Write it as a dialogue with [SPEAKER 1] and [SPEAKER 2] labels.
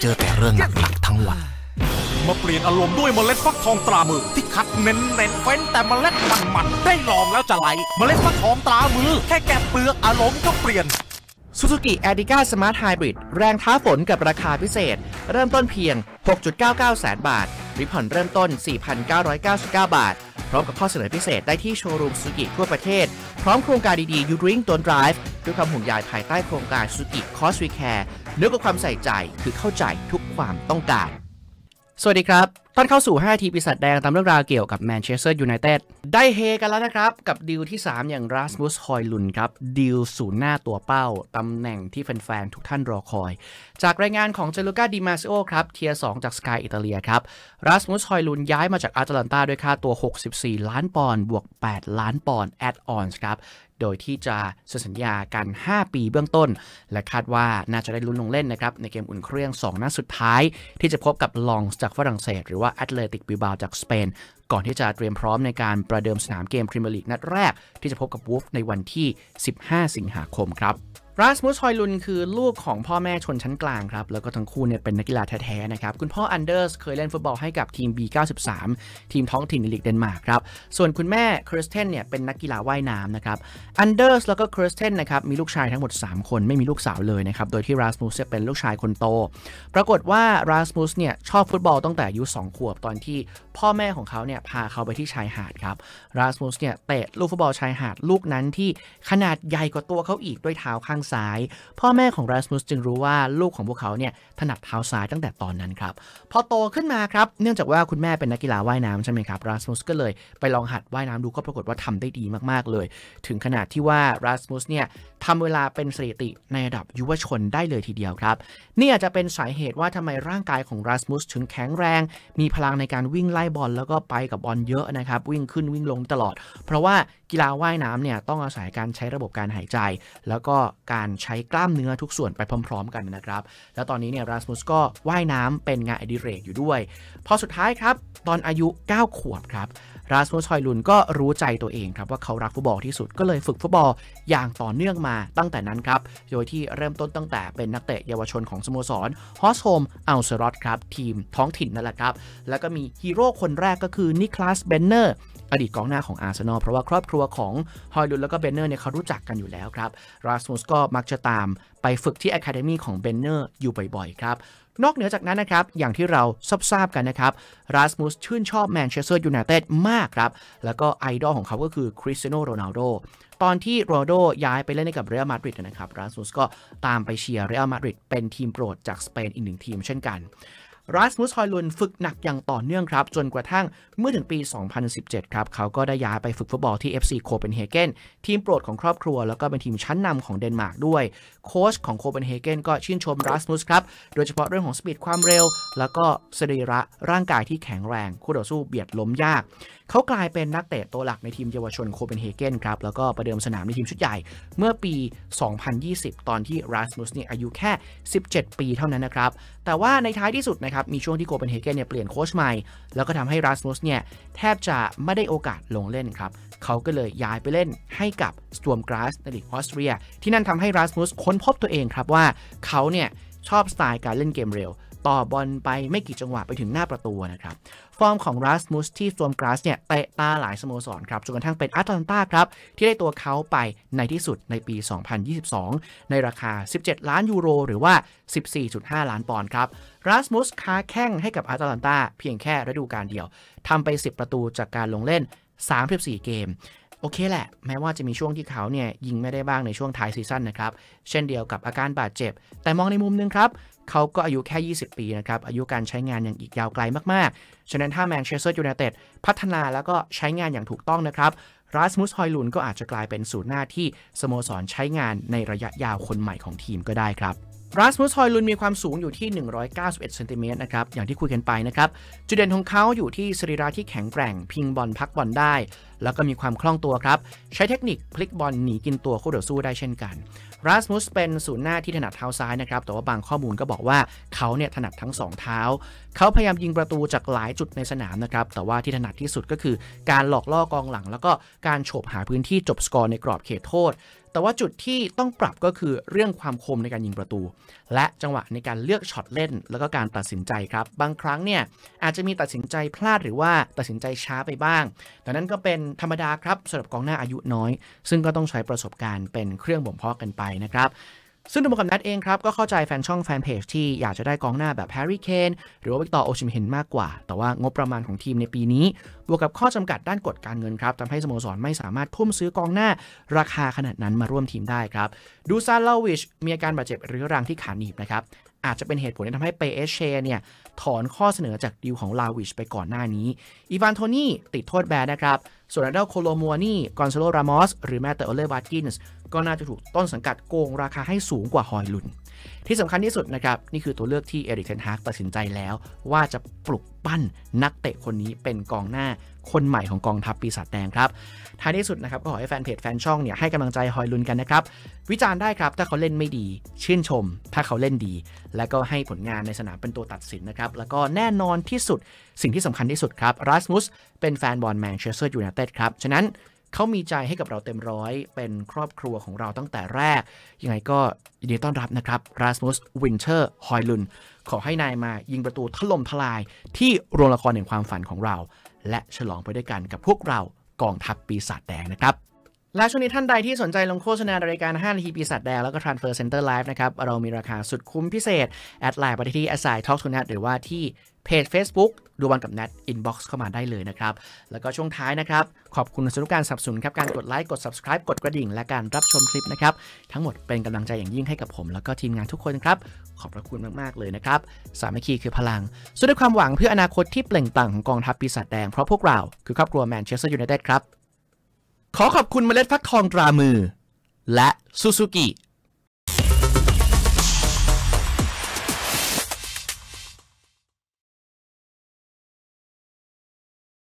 [SPEAKER 1] เจอแต่เรื่องหนักๆทั้งวัน
[SPEAKER 2] มาเปลี่ยนอารมณ์ด้วยเมล็ดฟักทองตรามือ ที่คัดเน้นเน้นๆเฟ้นแต่เมล็ดมันมันๆได้ลองแล้วจะไหล เมล็ดฟักทองตรามือ แค่แกะเปลือกอารมณ์ก็เปลี่ยน
[SPEAKER 3] Suzuki a d i g a Smart Hybrid แรงท้าฝนกับราคาพิเศษ เริ่มต้นเพียง 6.99 แสนบาทริผ่อนเริ่มต้น 4,999 บาท พร้อมกับข้อเสนอพิเศษได้ที่โชว์รูม Suzuki ทั่วประเทศ พร้อมโครงการดีๆ You Drink Don't Drive ด้วยความห่วงใยภายใต้โครงการ Suzuki Cost We Care เนื้อกับความใส่ใจคือเข้าใจทุกความต้องการ สวัสดีครับตอนเข้าสู่ 5 นาทีปีศาจแดงตามเรื่องราวเกี่ยวกับแมนเชสเตอร์ยูไนเต็ดได้เฮกันแล้วนะครับ กับดีลที่ 3 อย่างรัสมุสฮอยลุนครับดีลศูนย์หน้าตัวเป้า ตำแหน่งที่แฟนๆ ทุกท่านรอคอย จากรายงานของเจลูกาดิมาซิโอครับ tier 2จาก Sky Italia ครับรัสมุสฮอยลุนย้ายมาจากอตาลันตาด้วยค่าตัว 64 ล้านปอนด์บวก 8 ล้านปอนด์ add-ons ครับ โดยที่จะเซ็นสัญญากัน 5 ปีเบื้องต้น และคาดว่าน่าจะได้ลุ้นลงเล่นนะครับในเกมอุ่นเครื่อง 2 นัดสุดท้าย ที่จะพบกับล็องส์จากฝรั่งเศส หรือว่าแอตเลติกบิลเบาจากสเปน ก่อนที่จะเตรียมพร้อมในการประเดิมสนามเกมพรีเมียร์ลีกนัดแรก ที่จะพบกับวูล์ฟส์ในวันที่ 15 สิงหาคมครับ ราสมุสฮอยลุนคือลูกของพ่อแม่ชนชั้นกลางครับ แล้วก็ทั้งคู่เนี่ยเป็นนักกีฬาแท้ๆนะครับ คุณพ่ออันเดอร์สเคยเล่นฟุตบอลให้กับทีม B93 ทีมท้องถิ่นในลีกเดนมาร์กครับ ส่วนคุณแม่คริสเทนเนี่ยเป็นนักกีฬาว่ายน้ำนะครับอันเดอร์สแล้วก็คริสเทนนะครับมีลูกชายทั้งหมด 3 คนไม่มีลูกสาวเลยนะครับ โดยที่ราสมุสเนี่ยเป็นลูกชายคนโต ปรากฏว่าราสมุสเนี่ยชอบฟุตบอลตั้งแต่อายุ2ขวบตอนที่พ่อแม่ของเขาเนี่ยพาเขาไปที่ชายหาดครับราสมุสเนี่ยเตะลูกฟุตบอลชายหาดลูกนั้นที่ขนาดใหญ่กว่าตัวเขาอีกด้วยเท้าข้างซ้าย พ่อแม่ของราสมุสจึงรู้ว่าลูกของพวกเขาเนี่ยถนัดเท้าซ้ายตั้งแต่ตอนนั้นครับ พอโตขึ้นมาครับ เนื่องจากว่าคุณแม่เป็นนักกีฬาว่ายน้ำใช่ไหมครับราสมุสก็เลยไปลองหัดว่ายน้ำดูก็ปรากฏว่าทำได้ดีมากๆเลย ถึงขนาดที่ว่าราสมุสเนี่ยทำเวลาเป็นสถิติในระดับยุวชนได้เลยทีเดียวครับ นี่อาจจะเป็นสาเหตุว่าทำไมร่างกายของราสมุสถึงแข็งแรง มีพลังในการวิ่งไล่บอลแล้วก็ไปกับบอลเยอะนะครับวิ่งขึ้นวิ่งลงตลอด เพราะว่ากีฬาว่ายน้ำเนี่ยต้องอาศัยการใช้ระบบการหายใจ แล้วก็การใช้กล้ามเนื้อทุกส่วนไปพร้อม ๆ กันนะครับ แล้วตอนนี้เนี่ยราสมุสก็ว่ายน้ำเป็นงานอดิเรกอยู่ด้วย พอสุดท้ายครับ ตอนอายุ 9 ขวบครับราสมุสฮอยลุนก็รู้ใจตัวเองครับว่าเขารักฟุตบอลที่สุดก็เลยฝึกฟุตบอลอย่างต่อเนื่องมาตั้งแต่นั้นครับ โดยที่เริ่มต้นตั้งแต่เป็นนักเตะเยาวชนของสโมสรฮอสโฮมอัลเซรอตครับทีมท้องถิ่นนั่นแหละครับ แล้วก็มีฮีโร่คนแรกก็คือนิคลัสเบนเนอร์ อดีตกองหน้าของอาร์เซนอลเพราะว่าครอบครัวของฮอยลุนแล้วก็เบนเนอร์เนี่ยเขารู้จักกันอยู่แล้วครับราสมุสก็มักจะตามไปฝึกที่ Academy ของเบนเนอร์อยู่บ่อยๆครับนอกเหนือจากนั้นนะครับ อย่างที่เราทราบกันนะครับราสมุสชื่นชอบแมนเชสเตอร์ยูไนเต็ดมากครับ แล้วก็ไอดอลของเขาก็คือคริสเตียโนโรนัลโดตอนที่โรนัลโดย้ายไปเล่นให้กับเรอัลมาดริดนะครับราสมุสก็ตามไปเชียร์เรอัลมาดริดเป็นทีมโปรดจากสเปนอีกหนึ่งทีมเช่นกัน รัสมุสฮอยลุนฝึกหนักอย่างต่อเนื่องครับ จนกระทั่งเมื่อถึงปี 2017 ครับ เขาก็ได้ย้ายไปฝึกฟุตบอลที่ FC โคเปนเฮเกนทีมโปรดของครอบครัว แล้วก็เป็นทีมชั้นนำของเดนมาร์กด้วย โค้ชของโคเปนเฮเกนก็ชื่นชมรัสมุสครับ โดยเฉพาะเรื่องของสปีดความเร็ว แล้วก็สรีระร่างกายที่แข็งแรง คู่ต่อสู้เบียดล้มยาก เขากลายเป็นนักเตะตัวหลักในทีมเยาวชนโคเปนเฮเกนครับแล้วก็ประเดิมสนามในทีมชุดใหญ่เมื่อปี 2020 ตอนที่รัสมุสเนี่ยอายุแค่ 17 ปีเท่านั้นนะครับแต่ว่าในท้ายที่สุดนะครับมีช่วงที่โกเปนเฮเกนเนี่ยเปลี่ยนโค้ชใหม่ แล้วก็ทำให้รัสมุสเนี่ยแทบจะไม่ได้โอกาสลงเล่นครับ เขาก็เลยย้ายไปเล่นให้กับสตวมกราสในลีกออสเตรีย ที่นั่นทำให้รัสมุสค้นพบตัวเองครับว่าเขาเนี่ยชอบสไตล์การเล่นเกมเร็ว ต่อบอลไปไม่กี่จังหวะไปถึงหน้าประตูนะครับ ฟอร์มของรัสมุสที่สวมกราสเนี่ยเตะตาหลายสโมสรครับจนกระทั่งเป็นอาตแลนตาครับ ที่ได้ตัวเขาไปในที่สุดในปี 2022 ในราคา 17 ล้านยูโร หรือว่า 14.5 ล้านปอนด์ครับรัสมุสค้าแข้งให้กับอตาลันต้าเพียงแค่ฤดูกาลเดียวทำไป 10 ประตูจากการลงเล่น 34 เกม โอเคแหละ แม้ว่าจะมีช่วงที่เขาเนี่ยยิงไม่ได้บ้างในช่วงท้ายซีซั่นนะครับ เช่นเดียวกับอาการบาดเจ็บ แต่มองในมุมนึงครับ เขาก็อายุแค่ 20 ปีนะครับ อายุการใช้งานยังอีกยาวไกลมาก ๆ ฉะนั้นถ้าแมนเชสเตอร์ยูไนเต็ดพัฒนาแล้วก็ใช้งานอย่างถูกต้องนะครับรัสมุสฮอยลุนก็อาจจะกลายเป็นศูนย์หน้าที่สโมสรใช้งานในระยะยาวคนใหม่ของทีมก็ได้ครับ รัสมุสฮอยลุนมีความสูงอยู่ที่ 191เซนติเมตรนะครับ อย่างที่คุยกันไปนะครับ จุดเด่นของเขาอยู่ที่สรีระที่แข็งแกร่ง พิงบอลพักบอลได้ แล้วก็มีความคล่องตัวครับ ใช้เทคนิคพลิกบอลหนีกินตัวคู่ต่อสู้ได้เช่นกัน รัสมุสเป็นศูนย์หน้าที่ถนัดเท้าซ้ายนะครับ แต่ว่าบางข้อมูลก็บอกว่าเขาเนี่ยถนัดทั้งสองเท้า เขาพยายามยิงประตูจากหลายจุดในสนามนะครับ แต่ว่าที่ถนัดที่สุดก็คือ การหลอกล่อกองหลัง แล้วก็การโฉบหาพื้นที่จบสกอร์ในกรอบเขตโทษแต่ว่าจุดที่ต้องปรับก็คือเรื่องความคมในการยิงประตู และจังหวะในการเลือกช็อตเล่น แล้วก็การตัดสินใจครับ บางครั้งเนี่ยอาจจะมีตัดสินใจพลาดหรือว่าตัดสินใจช้าไปบ้างแต่นั้นก็เป็นธรรมดาครับสำหรับกองหน้าอายุน้อย ซึ่งก็ต้องใช้ประสบการณ์เป็นเครื่องบ่มเพาะกันไปนะครับ ซึ่งดูบอลกับนัทเองครับ ก็เข้าใจแฟนช่องแฟนเพจที่อยากจะได้กองหน้าแบบแฮร์รี่เคนหรือว่าวิกตอร์โอชิมเฮนมากกว่า แต่ว่างบประมาณของทีมในปีนี้ บวกกับข้อจำกัดด้านกฎการเงินครับทำให้สโมสรไม่สามารถทุ่มซื้อกองหน้าราคาขนาดนั้นมาร่วมทีมได้ครับดูซานวลาโฮวิชมีอาการบาดเจ็บเรื้อรังที่ขาหนีบนะครับอาจจะเป็นเหตุผลที่ทำให้เปแอสเชเนี่ยถอนข้อเสนอจากดีลของวลาโฮวิชไปก่อนหน้านี้อีวานโทนี่ติดโทษแบนนะครับ ส่วนอาเดลโคโลมัวนี่กอนซาโลรามอสหรือแม้แต่โอลลี่วัตกินส์ก็น่าจะถูกต้นสังกัดโก่งราคาให้สูงกว่าฮอยลุน ที่สำคัญที่สุดนะครับ นี่คือตัวเลือกที่เอริกเทนฮากตัดสินใจแล้ว ว่าจะปลุกปั้นนักเตะคนนี้เป็นกองหน้าคนใหม่ของกองทัพปีศาจแดงครับท้ายที่สุดนะครับก็ขอให้แฟนเพจแฟนช่องเนี่ยให้กำลังใจฮอยลุนกันนะครับ วิจารณ์ได้ครับ ถ้าเขาเล่นไม่ดี ชื่นชม ถ้าเขาเล่นดี แล้วก็ให้ผลงานในสนามเป็นตัวตัดสินนะครับแล้วก็แน่นอนที่สุดสิ่งที่สำคัญที่สุดครับรัสมุสเป็นแฟนบอลแมนเชสเตอร์ยูไนเต็ดครับ ฉะนั้นเขามีใจให้กับเราเต็มร้อย เป็นครอบครัวของเราตั้งแต่แรก ยังไงก็ยินดีต้อนรับนะครับราสมุสวินเทอร์ฮอยลุนขอให้นายมายิงประตูถล่มทลายที่โรงละครแห่งความฝันของเรา และฉลองไปด้วยกันกับพวกเรากองทัพปีศาจแดงนะครับ และช่วงนี้ท่านใดที่สนใจลงโฆษณารายการ5นาทีปีศาจแดงแล้วก็ Transfer Center Live นะครับ เรามีราคาสุดคุ้มพิเศษ แอดไลน์ไปที่ a s i Talk to Net หรือว่าที่เพจ Facebook ดูบอลกับ นัท inbox เข้ามาได้เลยนะครับ แล้วก็ช่วงท้ายนะครับ ขอบคุณสำหรับการสนับสนุนครับ การกดไลค์กด Subscribe กดกระดิ่ง และการรับชมคลิปนะครับ ทั้งหมดเป็นกำลังใจอย่างยิ่งให้กับผม แล้วก็ทีมงานทุกคนครับ ขอบพระคุณมาก ๆ เลยนะครับ สามัคคีคือพลังสู้ด้วยความหวังเพื่ออนาคตที่เปล่งปลั่งของกองทัพปีศาจแดงเพราะพวกเราคือครอบครัวแมนเชสเตอร์ยูไนเต็ดครับ ขอขอบคุณเมล็ดฟักทองตรามือ และซูซูกิ